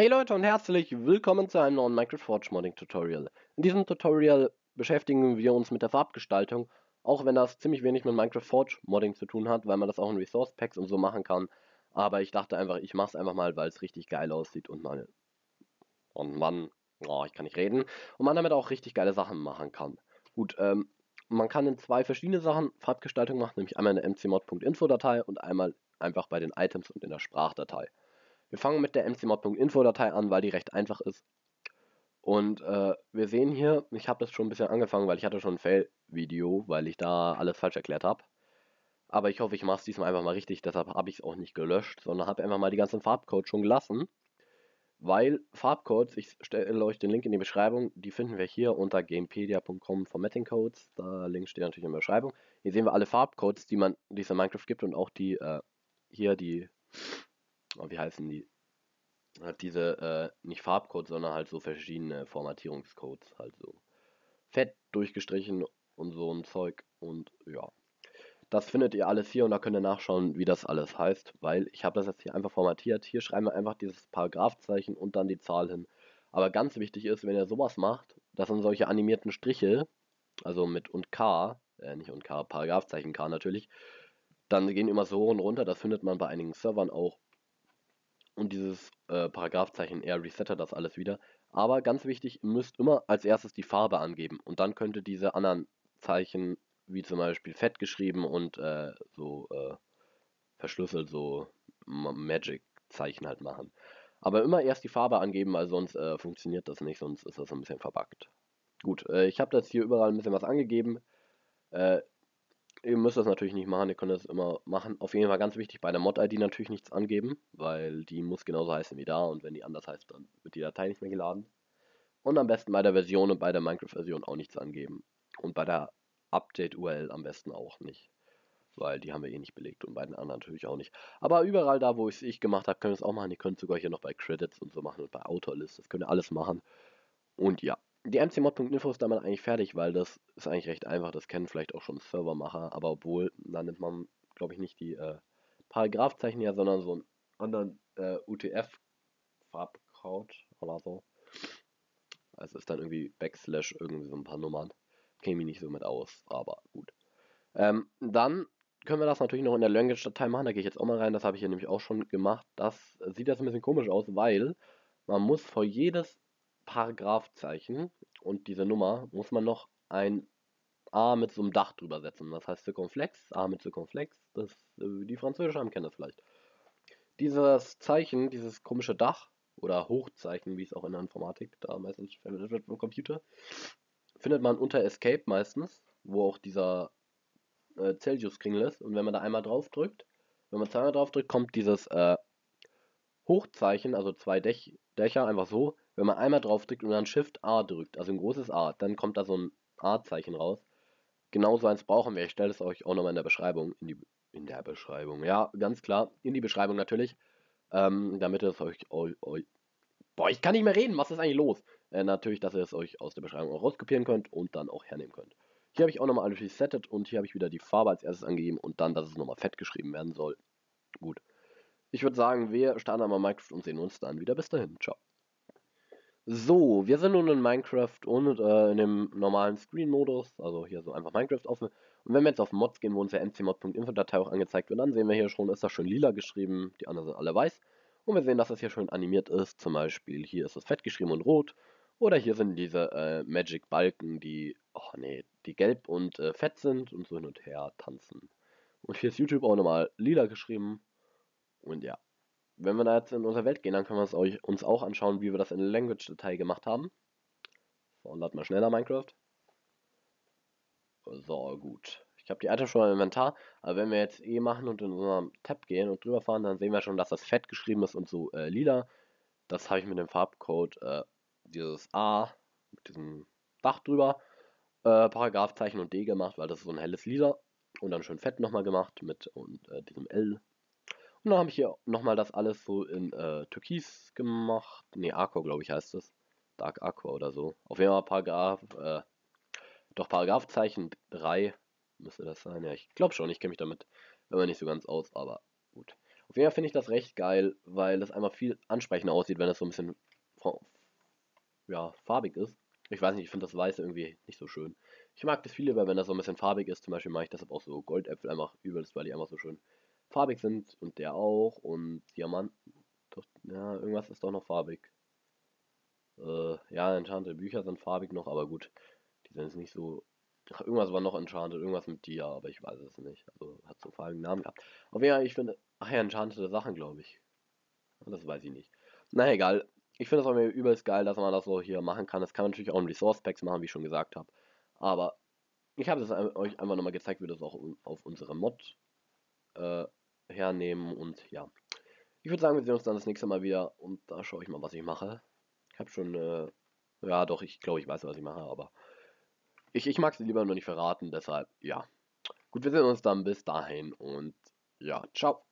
Hey Leute und herzlich willkommen zu einem neuen Minecraft Forge Modding Tutorial. In diesem Tutorial beschäftigen wir uns mit der Farbgestaltung, auch wenn das ziemlich wenig mit Minecraft Forge Modding zu tun hat, weil man das auch in Resource Packs und so machen kann. Aber ich dachte einfach, ich mache es einfach mal, weil es richtig geil aussieht und man, und man, oh, ich kann nicht reden, und man damit auch richtig geile Sachen machen kann. Gut, ähm, man kann in zwei verschiedene Sachen Farbgestaltung machen, nämlich einmal in der mcmod.info-Datei und einmal einfach bei den Items und in der Sprachdatei. Wir fangen mit der mcmod.info-Datei an, weil die recht einfach ist. Und äh, wir sehen hier, ich habe das schon ein bisschen angefangen, weil ich hatte schon ein Fail-Video, weil ich da alles falsch erklärt habe. Aber ich hoffe, ich mache es diesmal einfach mal richtig, deshalb habe ich es auch nicht gelöscht, sondern habe einfach mal die ganzen Farbcodes schon gelassen. Weil Farbcodes, ich stelle euch den Link in die Beschreibung, die finden wir hier unter gamepedia.com Formatting Codes. Der Link steht natürlich in der Beschreibung. Hier sehen wir alle Farbcodes, die man die es in Minecraft gibt und auch die äh, hier die wie heißen die? Hat diese, äh, nicht Farbcodes, sondern halt so verschiedene Formatierungscodes, halt so fett durchgestrichen und so ein Zeug und ja. Das findet ihr alles hier und da könnt ihr nachschauen, wie das alles heißt, weil ich habe das jetzt hier einfach formatiert. Hier schreiben wir einfach dieses Paragraphzeichen und dann die Zahl hin. Aber ganz wichtig ist, wenn ihr sowas macht, das sind solche animierten Striche, also mit und K, äh, nicht und K, Paragraphzeichen K natürlich, dann gehen immer so hoch und runter, das findet man bei einigen Servern auch und dieses äh, Paragraphzeichen R resettet das alles wieder. Aber ganz wichtig, ihr müsst immer als erstes die Farbe angeben und dann könnt ihr diese anderen Zeichen, wie zum Beispiel fett geschrieben und äh, so äh, verschlüsselt, so Magic-Zeichen halt machen. Aber immer erst die Farbe angeben, weil sonst äh, funktioniert das nicht, sonst ist das ein bisschen verbuggt. Gut, äh, ich habe das hier überall ein bisschen was angegeben. Ihr müsst das natürlich nicht machen, ihr könnt das immer machen. Auf jeden Fall ganz wichtig, bei der Mod-ID natürlich nichts angeben, weil die muss genauso heißen wie da und wenn die anders heißt, dann wird die Datei nicht mehr geladen. Und am besten bei der Version und bei der Minecraft-Version auch nichts angeben. Und bei der Update-URL am besten auch nicht, weil die haben wir eh nicht belegt und bei den anderen natürlich auch nicht. Aber überall da, wo ich es gemacht habe, könnt ihr es auch machen. Ihr könnt sogar hier noch bei Credits und so machen und bei Autorlist, das könnt ihr alles machen. Und ja, die mcmod.info ist damit eigentlich fertig, weil das ist eigentlich recht einfach. Das kennen vielleicht auch schon Servermacher, aber obwohl, da nimmt man, glaube ich, nicht die äh, Paragraphzeichen her, sondern so einen anderen äh, UTF-Farbcode oder so. Also ist dann irgendwie Backslash irgendwie so ein paar Nummern. Käme mich nicht so mit aus, aber gut. Ähm, dann können wir das natürlich noch in der Language-Datei machen. Da gehe ich jetzt auch mal rein. Das habe ich hier nämlich auch schon gemacht. Das sieht jetzt ein bisschen komisch aus, weil man muss vor jedes Paragraphzeichen und diese Nummer muss man noch ein A mit so einem Dach drüber setzen. Das heißt Circumflex, A mit Circumflex, das, äh, die Französische haben kennen das vielleicht. Dieses Zeichen, dieses komische Dach oder Hochzeichen, wie es auch in der Informatik da meistens verwendet wird beim Computer, findet man unter Escape meistens, wo auch dieser äh, Celsius-Kringel ist. Und wenn man da einmal drauf drückt, wenn man zweimal drauf drückt, kommt dieses äh, Hochzeichen, also zwei Dech Dächer, einfach so wenn man einmal draufdrückt und dann Shift A drückt, also ein großes A, dann kommt da so ein A-Zeichen raus. Genauso eins brauchen wir. Ich stelle es euch auch nochmal in der Beschreibung. In, die, in der Beschreibung, ja, ganz klar. In die Beschreibung natürlich. Ähm, damit ihr es euch, euch, euch. Boah, ich kann nicht mehr reden. Was ist eigentlich los? Äh, natürlich, dass ihr es euch aus der Beschreibung auch rauskopieren könnt und dann auch hernehmen könnt. Hier habe ich auch nochmal alles resettet und hier habe ich wieder die Farbe als erstes angegeben und dann, dass es nochmal fett geschrieben werden soll. Gut. Ich würde sagen, wir starten einmal Minecraft und sehen uns dann wieder. Bis dahin. Ciao. So, wir sind nun in Minecraft und äh, in dem normalen Screen-Modus, also hier so einfach Minecraft offen. Und wenn wir jetzt auf Mods gehen, wo unsere ncmod.info-Datei auch angezeigt wird, dann sehen wir hier schon, ist das schön lila geschrieben, die anderen sind alle weiß. Und wir sehen, dass das hier schön animiert ist, zum Beispiel hier ist es fett geschrieben und rot. Oder hier sind diese äh, Magic-Balken, die, oh nee, die gelb und äh, fett sind und so hin und her tanzen. Und hier ist YouTube auch nochmal lila geschrieben. Und ja, wenn wir da jetzt in unsere Welt gehen, dann können wir es uns auch anschauen, wie wir das in der Language-Datei gemacht haben. So, lad mal schneller Minecraft. So, gut. Ich habe die Items schon im Inventar, aber wenn wir jetzt eh machen und in unserem Tab gehen und drüber fahren, dann sehen wir schon, dass das fett geschrieben ist und so äh, lila. Das habe ich mit dem Farbcode äh, dieses A mit diesem Dach drüber, äh, Paragraphzeichen und D gemacht, weil das ist so ein helles Lila. Und dann schön fett nochmal gemacht mit und äh, diesem L und dann habe ich hier nochmal das alles so in äh, Türkis gemacht. Ne, Aqua, glaube ich, heißt es. Dark Aqua oder so. Auf jeden Fall Paragraph, äh, doch Paragraphzeichen 3 müsste das sein. Ja, ich glaube schon, ich kenne mich damit immer nicht so ganz aus, aber gut. Auf jeden Fall finde ich das recht geil, weil das einfach viel ansprechender aussieht, wenn es so ein bisschen ja, farbig ist. Ich weiß nicht, ich finde das Weiße irgendwie nicht so schön. Ich mag das viel lieber, wenn das so ein bisschen farbig ist. Zum Beispiel mache ich deshalb auch so Goldäpfel einfach übelst, weil die einfach so schön farbig sind. Und der auch. Und Diamanten. Doch, ja, irgendwas ist doch noch farbig. Äh, ja, Enchanted Bücher sind farbig noch, aber gut. Die sind jetzt nicht so. Ach, irgendwas war noch Enchanted, irgendwas mit Dia, aber ich weiß es nicht. Also hat so farbigen Namen gehabt. Auf jeden Fall, ich finde. Ach ja, Enchanted Sachen, glaube ich. Das weiß ich nicht. Na egal. Ich finde es auch mir übelst geil, dass man das so hier machen kann. Das kann man natürlich auch in Resource Packs machen, wie ich schon gesagt habe. Aber ich habe es euch einfach nochmal gezeigt, wie das auch auf unsere Mod äh, hernehmen. Und ja, ich würde sagen, wir sehen uns dann das nächste Mal wieder. Und da schaue ich mal, was ich mache. Ich habe schon, äh, ja doch, ich glaube, ich weiß, was ich mache, aber ich, ich mag es lieber noch nicht verraten. Deshalb, ja. Gut, wir sehen uns dann bis dahin und ja, ciao.